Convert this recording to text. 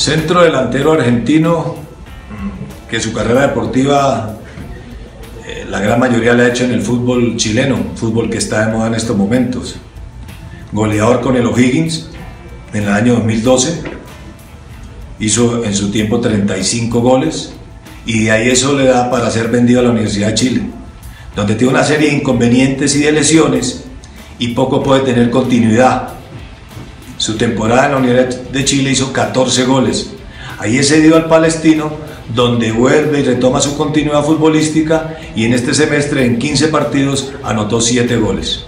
Centro delantero argentino que su carrera deportiva eh, la gran mayoría la ha hecho en el fútbol chileno, fútbol que está de moda en estos momentos. Goleador con el O'Higgins en el año 2012, hizo en su tiempo 35 goles y de ahí eso le da para ser vendido a la Universidad de Chile, donde tiene una serie de inconvenientes y de lesiones y poco puede tener continuidad. Su temporada en la Universidad de Chile hizo 14 goles. Ahí es cedido al Palestino, donde vuelve y retoma su continuidad futbolística y en este semestre en 15 partidos anotó 7 goles.